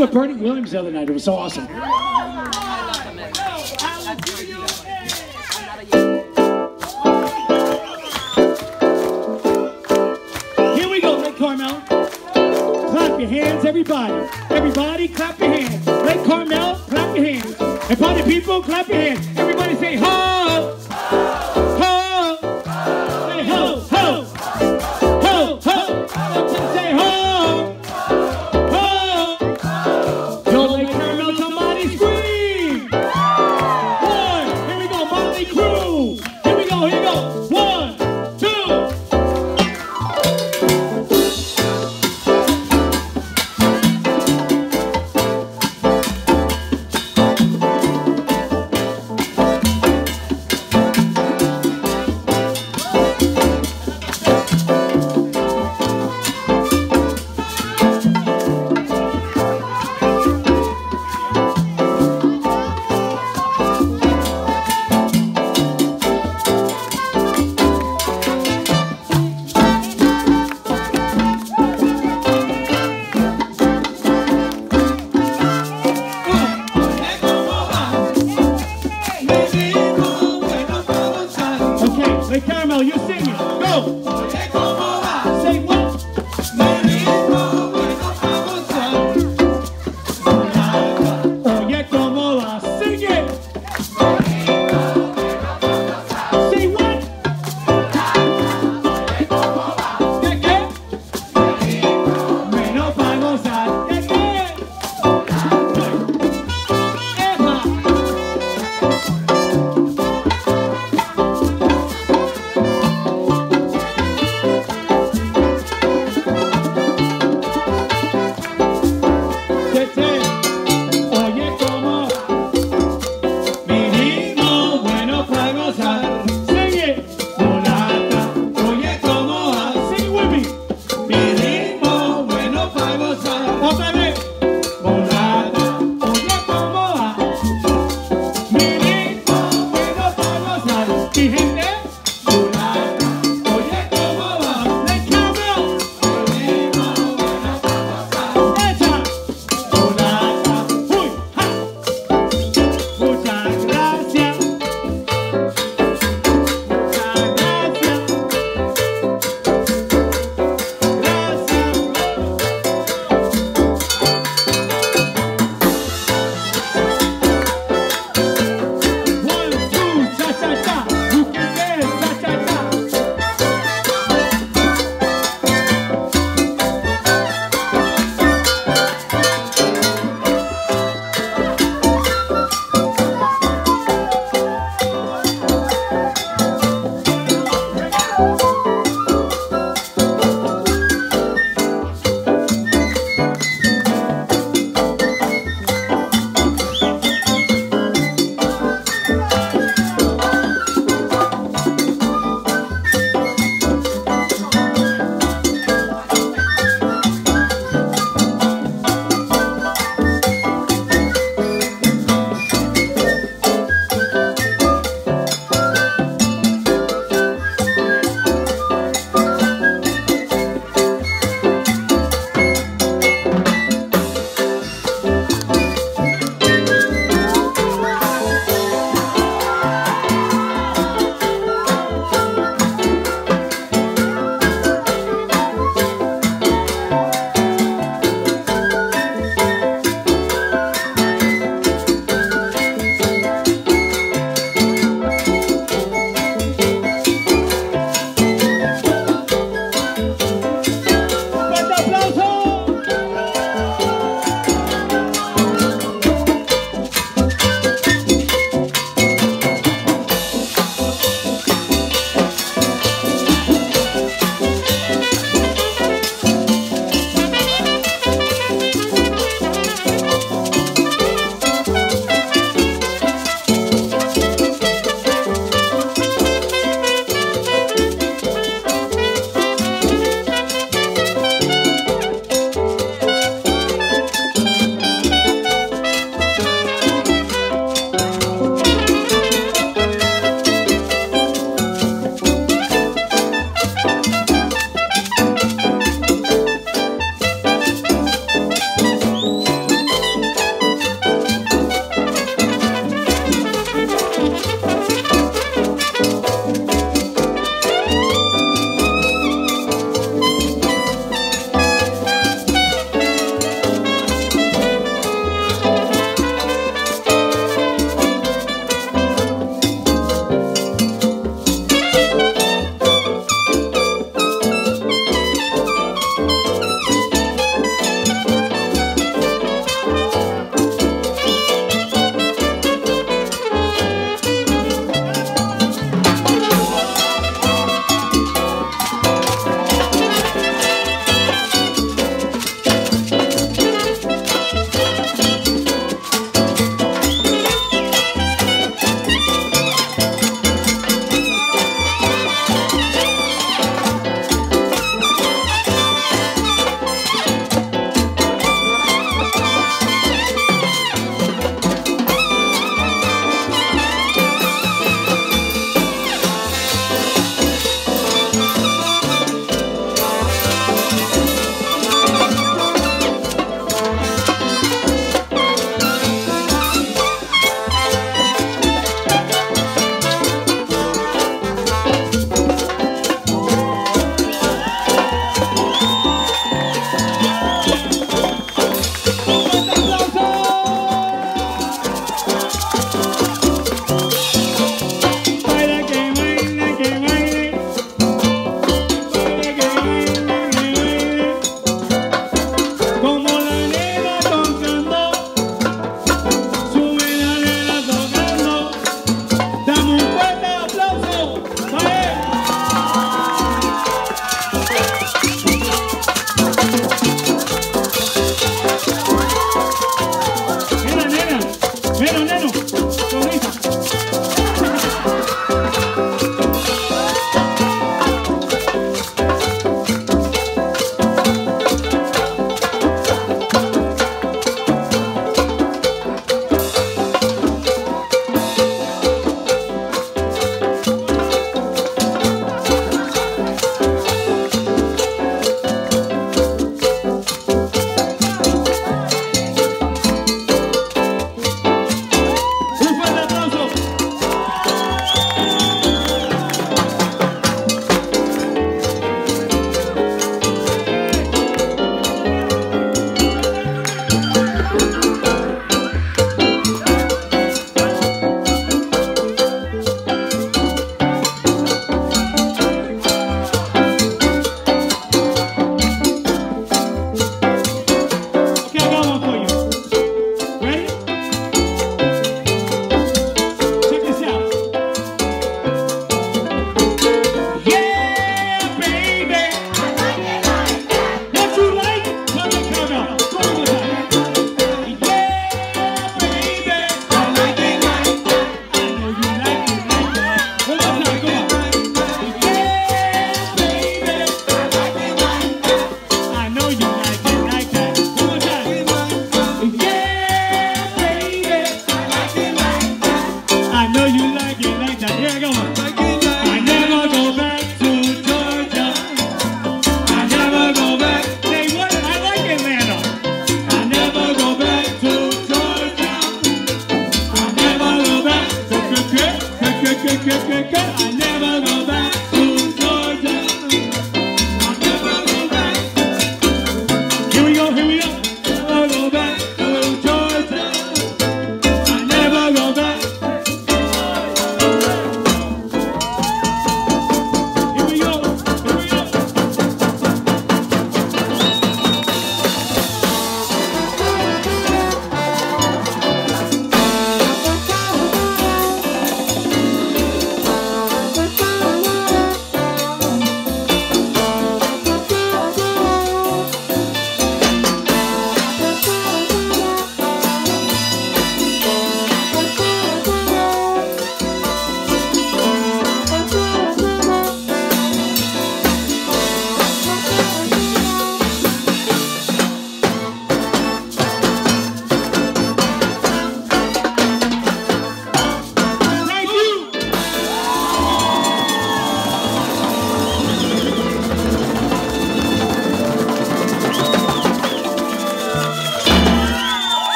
with Bernie Williams the other night. It was so awesome. Here we go, Lake Carmel. Clap your hands, everybody. Everybody, clap your hands. Lake Carmel, clap your hands. And party people, clap your hands. Everybody say ho!